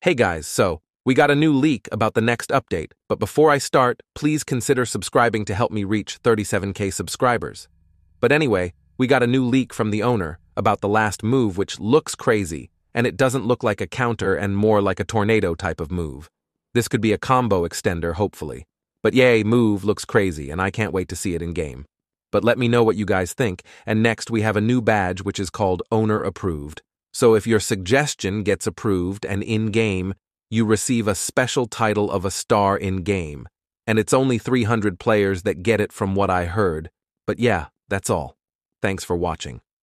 Hey guys, so, we got a new leak about the next update, but before I start, please consider subscribing to help me reach 37k subscribers. But anyway, we got a new leak from the owner about the last move which looks crazy, and it doesn't look like a counter and more like a tornado type of move. This could be a combo extender, hopefully. But yay, move looks crazy, and I can't wait to see it in game. But let me know what you guys think, and next we have a new badge which is called Owner Approved. So if your suggestion gets approved and in-game, you receive a special title of a star in-game. And it's only 300 players that get it from what I heard. But yeah, that's all. Thanks for watching.